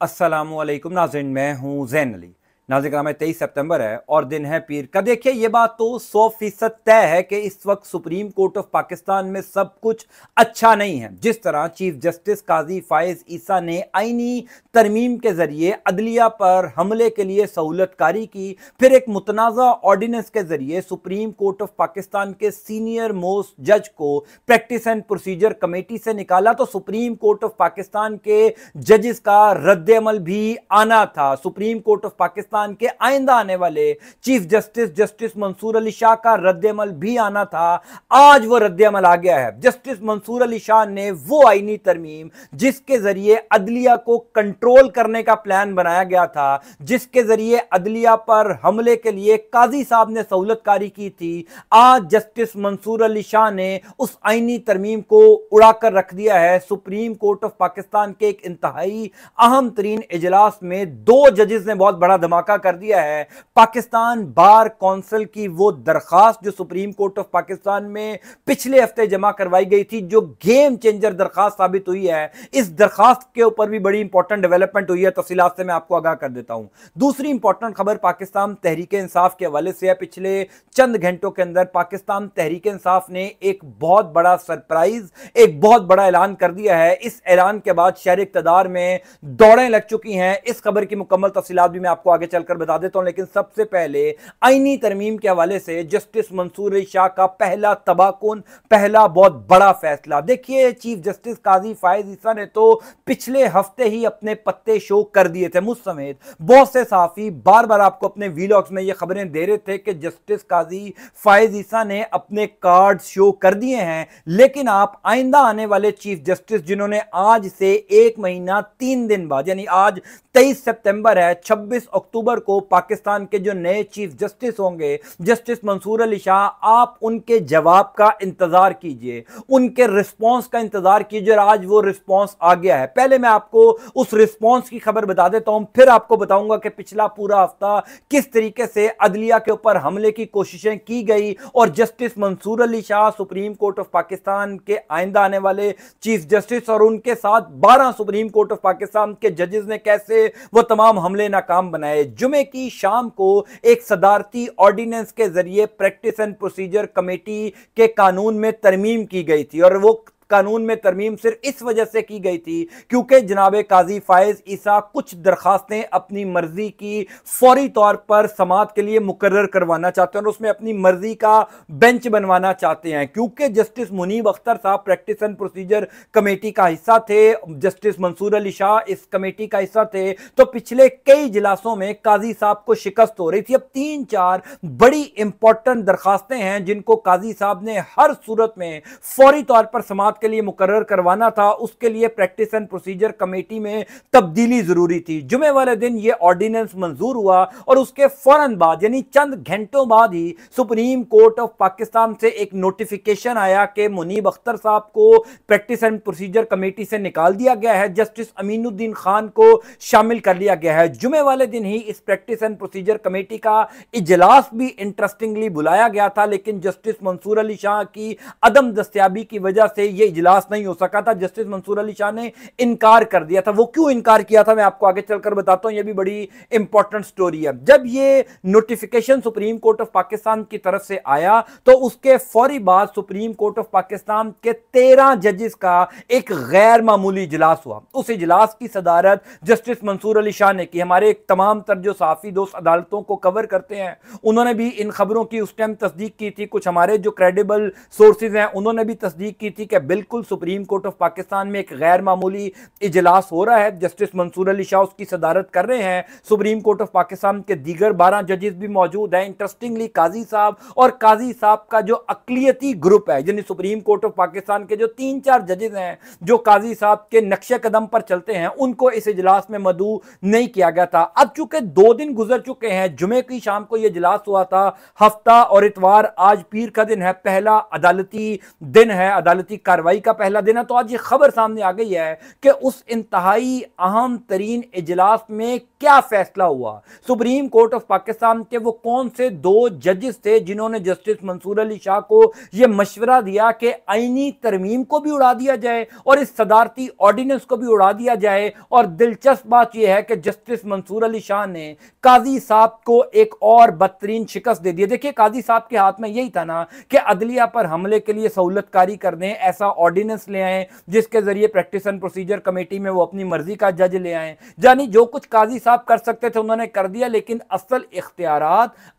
अस्सलाम वालेकुम नाज़रीन मैं हूँ जैन अली। नाजिक में तेईस सितंबर है और दिन है पीर का। देखिए, ये बात तो सौ फ़ीसद तय है कि इस वक्त सुप्रीम कोर्ट ऑफ़ पाकिस्तान में सब कुछ अच्छा नहीं है। जिस तरह चीफ जस्टिस काजी फायज ईसा ने आईनी तरमीम के ज़रिए अदलिया पर हमले के लिए सहूलतकारी की, फिर एक मुतनाज़ा ऑर्डिनेंस के ज़रिए सुप्रीम कोर्ट ऑफ़ पाकिस्तान के सीनियर मोस्ट जज को प्रैक्टिस एंड प्रोसीजर कमेटी से निकाला तो सुप्रीम कोर्ट ऑफ़ पाकिस्तान के जजेस का रद्द भी आना था। Supreme Court of Pakistan Pakistan के आइंदा आने वाले chief justice justice Mansoor Ali Shah का रद्दमल भी आना था। आज वो रद्दमल आ गया है। जस्टिस मंसूर अली शाह ने वो आईनी तरमीम जिसके ज़रिए अदलिया को कंट्रोल करने का प्लान बनाया गया था, जिसके ज़रिए अदलिया पर हमले के लिए काजी साहब ने सहूलतकारी की थी। आज जस्टिस मंसूर अली शाह ने उस आईनी तरमीम को उड़ाकर रख दिया है। सुप्रीम कोर्ट ऑफ़ पाकिस्तान के एक इंतहाई अहम तरीन इजलास में दो जजेस ने बहुत बड़ा धमाका धमाका कर दिया है। पाकिस्तान बार काउंसिल की वो दरखास्त जो सुप्रीम कोर्ट ऑफ़ पाकिस्तान में पिछले हफ़्ते जमा करवाई गई थी, जो गेम चेंजर दरखास्त साबित हुई है। इस दरखास्त के ऊपर भी बड़ी इंपॉर्टेंट डेवलपमेंट हुई है तफसीलात से मैं आपको आगाह कर देता हूँ। दूसरी इंपॉर्टेंट खबर पाकिस्तान तहरीक इंसाफ के हवाले से है। पिछले चंद घंटों के अंदर पाकिस्तान तहरीक इंसाफ ने एक बहुत बड़ा सरप्राइज़, एक बहुत बड़ा ऐलान कर दिया है। इस ऐलान के बाद शहर इकतदार में दौड़ें लग चुकी हैं। इस खबर की मुकम्मल तफसीलात भी मैं आपको आगे चलकर बता देता हूँ, लेकिन सबसे पहले आईनी तरमीम के हवाले से जस्टिस मंसूर शाह का पहला तबाकुन पहला बहुत बड़ा फैसला। देखिए, चीफ जस्टिस काजी फायज ईसा ने तो पिछले हफ़्ते ही अपने पत्ते शो कर दिए थे मुझ समेत। बहुत से साफी बार बार आपको अपने वीलॉग्स में ये खबरें दे रहे थे कि जस्टिस काजी फायज ईसा ने अपने कार्ड शो कर दिए हैं, लेकिन आप आइंदा आने वाले चीफ जस्टिस जिन्होंने आज से एक महीना, तीन दिन बाद, यानी आज तेईस सितंबर है, छब्बीस अक्टूबर अक्टूबर को पाकिस्तान के जो नए चीफ जस्टिस होंगे, जस्टिस मंसूर अली शाह, आप उनके जवाब का इंतज़ार कीजिए। उनके रिस्पांस का इंतज़ार कीजिए और आज वो रिस्पांस आ गया है। पहले मैं आपको उस रिस्पांस की खबर बता देता हूँ, फिर आपको बताऊँगा कि पिछला पूरा हफ़्ता किस तरीके से अदलिया के ऊपर हमले की कोशिशें की गई और justice Mansoor Ali Shah, Supreme Court of Pakistan के आइंदा आने वाले चीफ जस्टिस और उनके साथ बारह सुप्रीम कोर्ट ऑफ़ पाकिस्तान के जजेस ने कैसे वो तमाम हमले नाकाम बनाए। जुमे की शाम को एक सदारती ऑर्डिनेंस के ज़रिए प्रैक्टिस एंड प्रोसीजर कमेटी के कानून में तरमीम की गई थी और वो कानून में तरमीम सिर्फ़ इस वजह से की गई थी क्योंकि जनाब काजी फायज ईसा कुछ दरखास्तें अपनी मर्ज़ी की फौरी तौर पर समात के लिए मुकर करवाना चाहते हैं और उसमें अपनी मर्ज़ी का बेंच बनवाना चाहते हैं। क्योंकि जस्टिस मुनीब अख्तर साहब प्रैक्टिस एंड प्रोसीजर कमेटी का हिस्सा थे, जस्टिस मंसूर अली शाह इस कमेटी का हिस्सा थे तो पिछले कई इजलासों में काजी साहब को शिकस्त हो रही थी। अब तीन चार बड़ी इंपॉर्टेंट दरखास्तें हैं जिनको काजी साहब ने हर सूरत में फौरी तौर पर समात के लिए मुकर करवाना था, उसके लिए प्रैक्टिस एंड प्रोसीजर कमेटी में तब्दीली ज़रूरी थी। जुमे वाले दिन यह ऑर्डिनेंस मंजूर हुआ और उसके फ़ौरन बाद, यानी चंद घंटों बाद ही सुप्रीम कोर्ट ऑफ़ पाकिस्तान से एक नोटिफिकेशन आया कि मुनीब अख्तर साहब को प्रैक्टिस एंड प्रोसीजर कमेटी से निकाल दिया गया है जस्टिस अमीनुद्दीन खान को शामिल कर लिया गया है। जुमे वाले दिन ही इस प्रैक्टिस एंड प्रोसीजर कमेटी का इजलास भी इंटरेस्टिंगली बुलाया गया था, लेकिन जस्टिस मंसूर अली शाह की अदम दस्तियाबी की वजह से यह इजलास नहीं हो सका था। जस्टिस मंसूर अली शाह ने इनकार कर दिया था। वो क्यों इनकार किया था? मैं आपको आगे चलकर बताता हूँ। ये भी बड़ी इंपॉर्टेंट स्टोरी है। जब ये notification Supreme Court of Pakistan की तरफ़ से आया तो उसके फौरी बाद सुप्रीम कोर्ट ऑफ़ पाकिस्तान के तेरह जजेस का एक गैर मामूली इजलास हुआ। उस इजलास की सदारत जस्टिस मंसूर अली शाह ने की। हमारे तमाम तर जो साफी दोस्त अदालतों को कवर करते हैं। उन्होंने भी इन खबरों की उस टाइम तस्दीक की थी। कुछ हमारे जो क्रेडिबल सोर्सेज हैं, उन्होंने भी तस्दीक की थी कि बिल बिल्कुल सुप्रीम कोर्ट ऑफ़ पाकिस्तान में एक गैर मामूली इजलास हो रहा है। जस्टिस मंसूर अली शाह उसकी सदारत कर रहे हैं। सुप्रीम कोर्ट ऑफ़ पाकिस्तान के दीगर बारह जजेस भी मौजूद हैं। इंटरेस्टिंगली काजी साहब और काजी साहब का जो अकलीती ग्रुप है, यानी सुप्रीम कोर्ट ऑफ़ पाकिस्तान के जो तीन चार जजेस हैं, जो काजी साहब के नक्शे कदम पर चलते हैं, उनको इस इजलास में मदू नहीं किया गया था। अब चूँकि दो दिन गुजर चुके हैं, जुमे की शाम को यह इजलास हुआ था, हफ़्ता और इतवार आज पीर का दिन है, पहला अदालती दिन है, अदालती कार्रवाई कार्रवाई का पहला दिन है तो आज ये खबर सामने आ गई है कि उस इंतहाई अहम तरीन इजलास में क्या फैसला हुआ? सुप्रीम कोर्ट ऑफ़ पाकिस्तान के वो कौन से दो जजेस थे जिन्होंने जस्टिस मंसूर अली शाह को यह मशवरा दिया कि आईनी तरमीम को भी उड़ा दिया जाए और इस सदारती ऑर्डिनेंस को भी उड़ा दिया जाए? और दिलचस्प बात यह है कि जस्टिस मंसूर अली शाह ने काजी साहब को एक और बदतरीन शिकस्त दे दी। देखिए, काजी साहब के हाथ में यही था ना कि अदलिया पर हमले के लिए सहूलतकारी कर दें, ऐसा ऑर्डिनेंस ले आए, जिसके ज़रिए प्रैक्टिस एंड प्रोसीजर कमेटी में वो अपनी मर्ज़ी का जज ले आए। यानी जो कुछ काजी कर सकते थे, उन्होंने कर दिया, लेकिन असल इख्तियार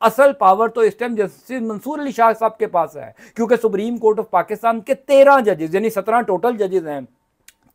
असल पावर तो इस टाइम जस्टिस मंसूर अली शाह साहब के पास है, क्योंकि सुप्रीम कोर्ट ऑफ़ पाकिस्तान के तेरह जजेस यानी सत्रह टोटल जजेस हैं।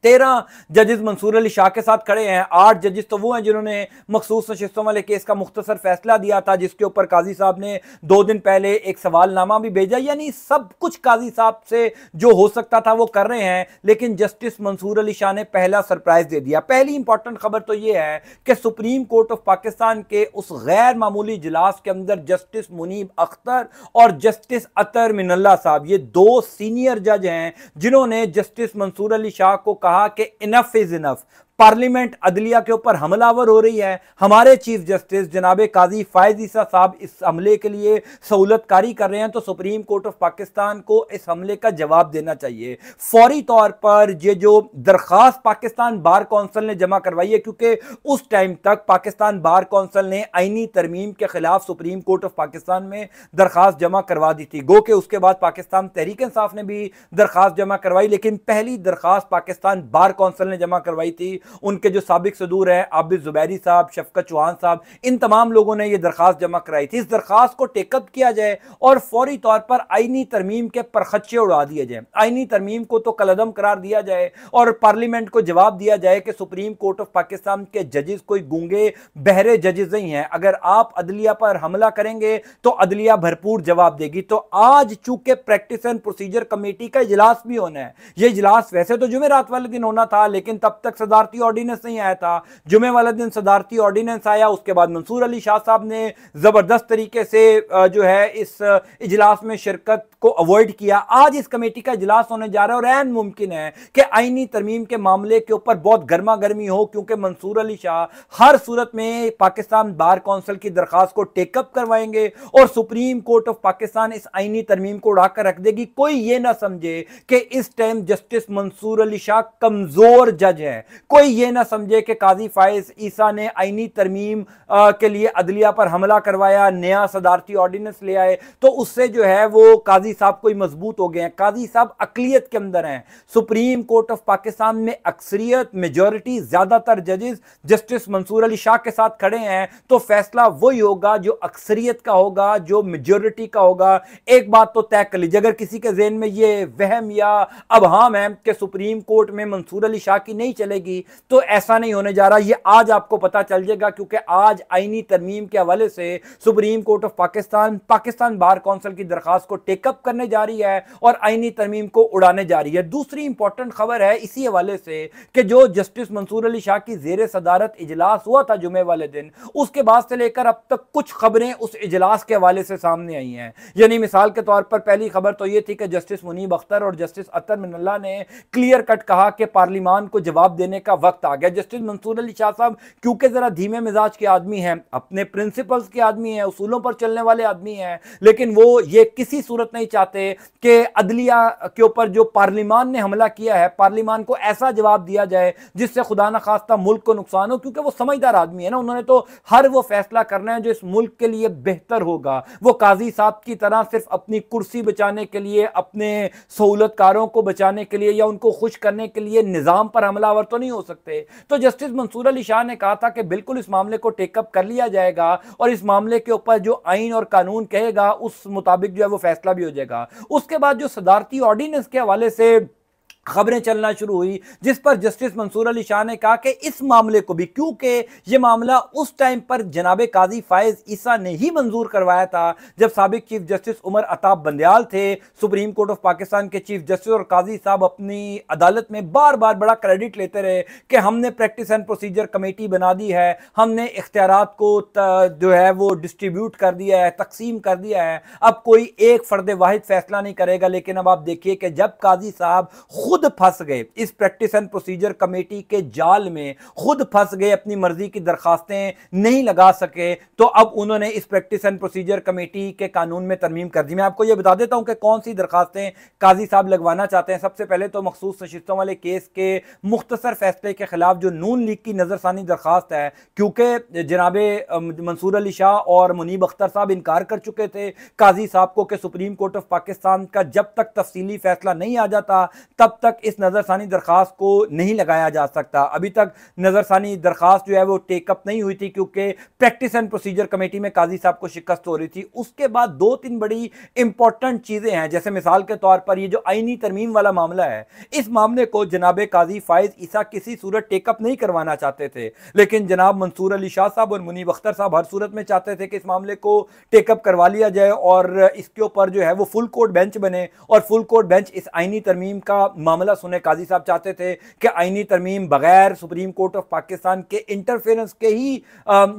तेरह जजेस मंसूर अली शाह के साथ खड़े हैं। आठ जजेस तो वो हैं जिन्होंने मखसूस नशिस्तों वाले केस का मुख्तसर फैसला दिया था, जिसके ऊपर काजी साहब ने दो दिन पहले एक सवालनामा भी भेजा। यानी सब कुछ काजी साहब से जो हो सकता था वो कर रहे हैं, लेकिन जस्टिस मंसूर अली शाह ने पहला सरप्राइज़ दे दिया। पहली इंपॉर्टेंट खबर तो ये है कि सुप्रीम कोर्ट ऑफ़ पाकिस्तान के उस गैर मामूली इजलास के अंदर जस्टिस मुनीब अख्तर और जस्टिस अतर मिनल्ला साहब, ये दो सीनियर जज हैं, जिन्होंने जस्टिस मंसूर अली शाह को कहा कहा कि इनफ इज़ इनफ पार्लियामेंट अदलिया के ऊपर हमलावर हो रही है। हमारे चीफ जस्टिस जनाब काजी फायज ईसा साहब इस हमले के लिए सहूलतकारी कर रहे हैं तो सुप्रीम कोर्ट ऑफ़ पाकिस्तान को इस हमले का जवाब देना चाहिए। फौरी तौर पर ये जो दरख्वास्त पाकिस्तान बार कौंसिल ने जमा करवाई है, क्योंकि उस टाइम तक पाकिस्तान बार कौंसिल ने आईनी तरमीम के खिलाफ सुप्रीम कोर्ट ऑफ़ पाकिस्तान में दरख्वास्त जमा करवा दी थी। गो के उसके बाद पाकिस्तान तहरीक इंसाफ ने भी दरख्वास्त जमा करवाई, लेकिन पहली दरख्वास्त पाकिस्तान बार कौंसिल ने जमा करवाई थी। उनके जो सबक सदूर हैं, आबिद जुबैरी साहब, शफकत चौहान साहब, इन तमाम लोगों ने यह दरख्वास्त जमा कराई थी। इस दरख्वास्त को टेकअप किया जाए और फौरी तौर पर आईनी तरमीम के परखच्चे उड़ा दिए जाए। आईनी तरमीम को तो कलदम करार दिया जाए और पार्लियामेंट को जवाब दिया जाए कि सुप्रीम कोर्ट ऑफ़ पाकिस्तान के जजेस कोई गूँगे, बहरे जजेस नहीं हैं। अगर आप अदलिया पर हमला करेंगे तो अदलिया भरपूर जवाब देगी। तो आज चूँकि प्रैक्टिस एंड प्रोसीजर कमेटी का इजलास भी होना है यह इजलास वैसे तो जुमेरात वाले दिन होना था, लेकिन तब तक सदारती सदारती ऑर्डिनेंस नहीं आया था। जुमे वाले दिन सदारती ऑर्डिनेंस आया, उसके बाद मंसूर अली शाह साहब ने ज़बरदस्त तरीके से जो है, इस इजलास में शिरकत को अवॉइड किया। आज इस कमेटी का इजलास होने जा रहा है और एन मुमकिन है कि आईनी तरमीम के मामले के ऊपर बहुत गर्मा गर्मी हो, क्योंकि मंसूर अली शाह हर सूरत में पाकिस्तान बार कौंसिल की दरखास्त को टेकअप करवाएँगे और सुप्रीम कोर्ट ऑफ़ पाकिस्तान इस आईनी तरमीम को उड़ाकर रख देगी। कोई ये ना समझे कि इस टाइम जस्टिस मंसूर अली शाह कमज़ोर जज है। कोई कोई ये ना समझे कि काजी फाइज ईसा ने आईनी तरमीम के लिए अदलिया पर हमला करवाया, नया सदारती ऑर्डिनेंस ले आए तो उससे जो है वो काजी साहब कोई मज़बूत हो गए हैं। काजी साहब अकलीत के अंदर हैं। सुप्रीम कोर्ट ऑफ़ पाकिस्तान में अक्सरियत मेजोरिटी ज़्यादातर जजेस जस्टिस मंसूर अली शाह के साथ खड़े हैं। तो फैसला वही होगा जो अक्सरियत का होगा, जो मेजोरिटी का होगा। एक बात तो तय कर लीजिए, अगर किसी के जेन में ये वहम या अबहाम है कि सुप्रीम कोर्ट में मंसूर अली शाह की नहीं चलेगी तो ऐसा नहीं होने जा रहा। ये आज आपको पता चल जाएगा क्योंकि आज आईनी तरमीम के हवाले से supreme court of Pakistan Pakistan bar council की दरखास्त को टेकअप करने जा रही है और आईनी तरमीम को उड़ाने जा रही है। दूसरी इंपॉर्टेंट खबर है इसी हवाले से कि जो जस्टिस मंसूर अली शाह की जेर सदारत इजलास हुआ था जुमे वाले दिन, उसके बाद से लेकर अब तक कुछ खबरें उस इजलास के हवाले से सामने आई हैं। यानी मिसाल के तौर पर पहली खबर तो यह थी कि जस्टिस मुनीब अख्तर और जस्टिस अतर मिनल्ला ने क्लियर कट कहा कि पार्लिमान को जवाब देने का वक्त आ गया। जस्टिस मंसूर अली शाह साहब, क्योंकि ज़रा धीमे मिजाज के आदमी हैं, अपने प्रिंसिपल्स के आदमी हैं, उसूलों पर चलने वाले आदमी हैं, लेकिन वो ये किसी सूरत नहीं चाहते कि अदलिया के ऊपर जो पार्लिमान ने हमला किया है, पार्लिमान को ऐसा जवाब दिया जाए जिससे खुदा न खास्ता मुल्क को नुकसान हो, क्योंकि वो समझदार आदमी है ना। उन्होंने तो हर वो फैसला करना है जो इस मुल्क के लिए बेहतर होगा। वो काजी साहब की तरह सिर्फ़ अपनी कुर्सी बचाने के लिए, अपने सहूलतकारों को बचाने के लिए या उनको खुश करने के लिए निज़ाम पर हमलावर तो नहीं हो सकते। तो जस्टिस मंसूर अली शाह ने कहा था कि बिल्कुल इस मामले को टेकअप कर लिया जाएगा और इस मामले के ऊपर जो आइन और कानून कहेगा, उस मुताबिक जो है वो फैसला भी हो जाएगा। उसके बाद जो सदारती ऑर्डिनेंस के हवाले से खबरें चलना शुरू हुई, जिस पर जस्टिस मंसूर अली शाह ने कहा कि इस मामले को भी, क्योंकि यह मामला उस टाइम पर जनाब काजी फायज ईसा ने ही मंजूर करवाया था, जब सबक चीफ जस्टिस उमर अताब बंदयाल थे। सुप्रीम कोर्ट ऑफ़ पाकिस्तान के चीफ जस्टिस और काजी साहब अपनी अदालत में बार बार बड़ा क्रेडिट लेते रहे कि हमने प्रैक्टिस एंड प्रोसीजर कमेटी बना दी है, हमने इख्तियार को जो है वो डिस्ट्रीब्यूट कर दिया है, तकसीम कर दिया है। अब कोई एक फर्द वाहिद फैसला नहीं करेगा, लेकिन अब आप देखिए कि जब काजी साहब खुद खुद फंस गए। इस प्रैक्टिस एंड प्रोसीजर कमेटी के जाल में खुद फंस गए, अपनी मर्ज़ी की दरखास्तें नहीं लगा सके। तो अब उन्होंने इस प्रैक्टिस एंड प्रोसीजर कमेटी के कानून में तरमीम कर दी। मैं आपको यह बता देता हूँ कि कौन सी दरखास्तें काजी साहब लगवाना चाहते हैं। सबसे पहले तो मखसूस नशिस्तों वाले केस के मुख्तसर फैसले के खिलाफ जो नून लीग की नजरसानी दरखास्त है, क्योंकि जनाब मंसूर अली शाह और मुनीब अख्तर साहब इनकार कर चुके थे काजी साहब को कि सुप्रीम कोर्ट ऑफ़ पाकिस्तान का जब तक तफसीली फैसला नहीं आ जाता, तब तक इस नज़रसानी दरख्वास्त को नहीं लगाया जा सकता। अभी तक नज़रसानी दरख्वास्त जो है वो टेकअप नहीं हुई थी क्योंकि प्रैक्टिस एंड प्रोसीजर कमेटी में काजी साहब को शिकस्त हो रही थी। उसके बाद दो तीन बड़ी इंपॉर्टेंट चीज़ें हैं। जैसे मिसाल के तौर पर ये जो आइनी तरमीम वाला मामला है, इस मामले को जनाब काजी फायज ईसा किसी सूरत टेकअप नहीं करवाना चाहते थे। लेकिन जनाब मंसूर अली शाह साहब और मुनीब अख्तर साहब हर सूरत में चाहते थे कि इस मामले को टेकअप करवा लिया जाए और इसके ऊपर जो है वो फुल कोर्ट बेंच बने और फुल कोर्ट बेंच इस आइनी तरमीम का मामला सुने काजी साहब चाहते थे कि आईनी तरमीम बगैर सुप्रीम कोर्ट ऑफ़ पाकिस्तान के इंटरफेरेंस के ही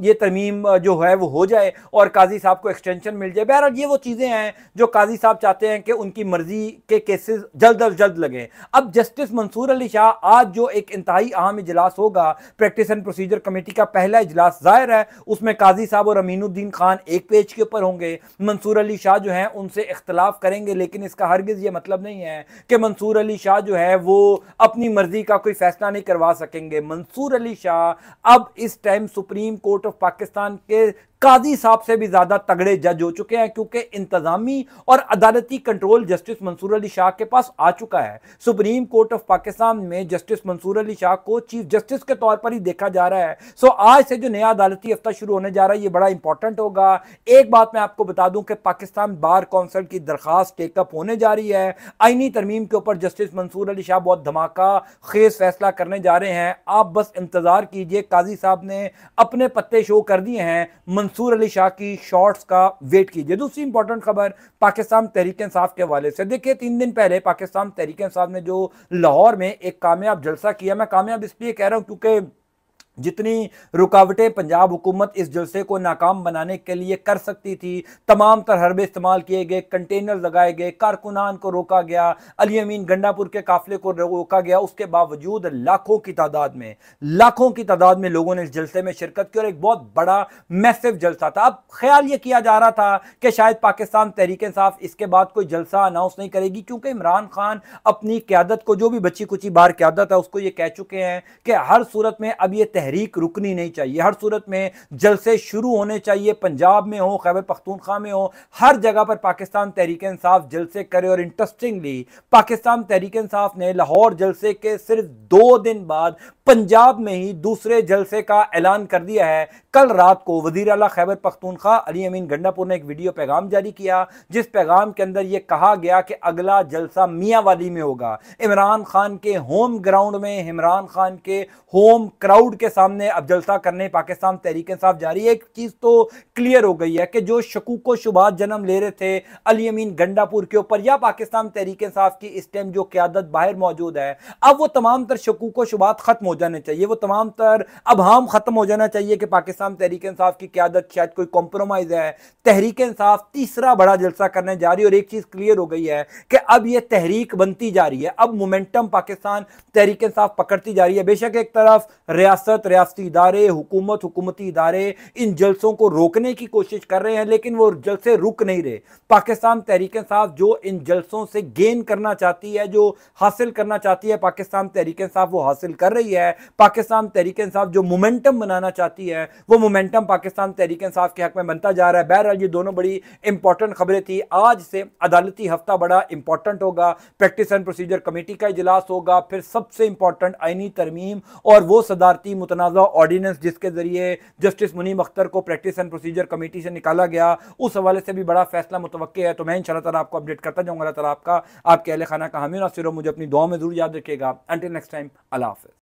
ये तरमीम जो है वो हो जाए और काजी साहब को एक्सटेंशन मिल जाए। बहरहाल ये वो चीज़ें हैं जो काजी साहब चाहते हैं कि उनकी मर्ज़ी के केसेस जल्द अज जल्द लगे। अब जस्टिस मंसूर अली शाह आज जो एक इंतहाई अहम इजलास होगा प्रैक्टिस एंड प्रोसीजर कमेटी का पहला इजलास ज़ाहिर है, उसमें काजी साहब और अमीनुद्दीन खान एक पेज के ऊपर होंगे। मंसूर अली शाह जो है उनसे इख्तलाफ करेंगे, लेकिन इसका हरगिज़ ये मतलब नहीं है कि मंसूर अली शाह जो है वो अपनी मर्ज़ी का कोई फैसला नहीं करवा सकेंगे। मंसूर अली शाह अब इस time supreme court of Pakistan के काजी साहब से भी ज़्यादा तगड़े जज हो चुके हैं क्योंकि इंतजामी और अदालती कंट्रोल जस्टिस मंसूर अली शाह के पास आ चुका है। सुप्रीम कोर्ट ऑफ़ पाकिस्तान में जस्टिस मंसूर अली शाह को चीफ जस्टिस के तौर पर ही देखा जा रहा है। सो आज से जो नया अदालती हफ़्ता शुरू होने जा रहा है, ये बड़ा इंपॉर्टेंट होगा। एक बात मैं आपको बता दूँ कि पाकिस्तान बार काउंसिल की दरखास्त टेकअप होने जा रही है। आईनी तरमीम के ऊपर जस्टिस मंसूर अली शाह बहुत धमाका खेज फैसला करने जा रहे हैं। आप बस इंतज़ार कीजिए, काजी साहब ने अपने पत्ते शो कर दिए हैं। मंसूर अली शाह की शॉर्ट्स का वेट कीजिए। दूसरी इंपॉर्टेंट खबर, पाकिस्तान तहरीक इंसाफ के हवाले से। देखिए, तीन दिन पहले पाकिस्तान तहरीक इंसाफ ने जो लाहौर में एक कामयाब जलसा किया। मैं कामयाब इसलिए कह रहा हूँ क्योंकि जितनी रुकावटें पंजाब हुकूमत इस जलसे को नाकाम बनाने के लिए कर सकती थी, तमाम तरह हरबे इस्तेमाल किए गए, कंटेनर लगाए गए, कारकुनान को रोका गया, अली अमीन गंडापुर के काफिले को रोका गया, उसके बावजूद लाखों की तादाद में, लाखों की तादाद में लोगों ने इस जलसे में शिरकत की और एक बहुत बड़ा मैसिव जलसा था। अब ख्याल ये किया जा रहा था कि शायद पाकिस्तान तहरीक इंसाफ इसके बाद कोई जलसा अनाउंस नहीं करेगी, क्योंकि इमरान खान अपनी क्यादत को, जो भी बची कुची बार क्यादत है, उसको ये कह चुके हैं कि हर सूरत में अब ये रुकनी नहीं चाहिए। हर सूरत में जलसे शुरू होने चाहिए। पंजाब में हो, खैबर पख्तूनख्वा में हो, हर जगह पर पाकिस्तान तहरीक इंसाफ जलसे करे और इंटरेस्टिंगली पाकिस्तान तहरीक इंसाफ ने लाहौर जलसे के सिर्फ़ दो दिन बाद पंजाब में ही दूसरे जलसे का ऐलान कर दिया है। कल रात को वज़ीर अला खैबर पख्तूनख्वा अली अमीन गंडापुर ने एक वीडियो पैगाम जारी किया, जिस पैगाम के अंदर यह कहा गया कि अगला जलसा मियाँ वाली में होगा। इमरान खान के होम ग्राउंड में, इमरान खान के होम क्राउड के सामने अब जलसा करने पाकिस्तान तहरीक इंसाफ जारी है। एक चीज़ तो क्लियर हो गई है कि जो शकूक शुबात जन्म ले रहे थे अली अमीन गंडापुर के ऊपर या पाकिस्तान तहरीक इंसाफ की इस टाइम जो क्यादत बाहर मौजूद है, अब वो तमाम तर शकूक शुबात खत्म हो जाने चाहिए। वो तमाम तर अब हम ख़त्म हो जाना चाहिए कि पाकिस्तान तहरीक इंसाफ की क्यादत शायद कोई कॉम्प्रोमाइज़ है। तहरीक इंसाफ तीसरा बड़ा जलसा करने जा रही है और एक चीज़ क्लियर हो गई है कि अब ये तहरीक बनती जा रही है। अब मोमेंटम पाकिस्तान तहरीक इंसाफ पकड़ती जा रही है। बेशक एक तरफ़ रियासत रियासती इदारे, हुकूमत हुकूमती इदारे, इन जलसों को रोकने की कोशिश कर रहे हैं, लेकिन वो जलसे रुक नहीं रहे। पाकिस्तान तहरीक इंसाफ जो इन जलसों से गेन करना चाहती है, जो हासिल करना चाहती है, पाकिस्तान तहरीक इंसाफ वो हासिल कर रही है। पाकिस्तान तहरीक इंसाफ जो मोमेंटम बनाना चाहती है, वो मोमेंटम पाकिस्तान तहरीक इंसाफ के हक में बनता जा रहा है। बहरहाल, ये दोनों बड़ी इंपॉर्टेंट खबरें थी। आज से अदालती हफ़्ता बड़ा इंपॉर्टेंट होगा। प्रैक्टिस एंड प्रोसीजर कमेटी का इजलास होगा। फिर सबसे इंपॉर्टेंट आईनी तरमीम और वो सदारती मुतना मुतनाज़ ऑर्डिनेंस जिसके ज़रिए जस्टिस मुनीम अख्तर को प्रैक्टिस एंड प्रोसीजर कमेटी से निकाला गया, उस हवाले से भी बड़ा फैसला मुतव है। तो मैं इन शाला आपको अपडेट करता जाऊँगा। अल्लाह आपका, आपके अहल खाना का हमी नासिर मुझे अपनी दुआ में ज़रूर याद रखेगा अंटिल नेक्स्ट टाइम अला हाफ़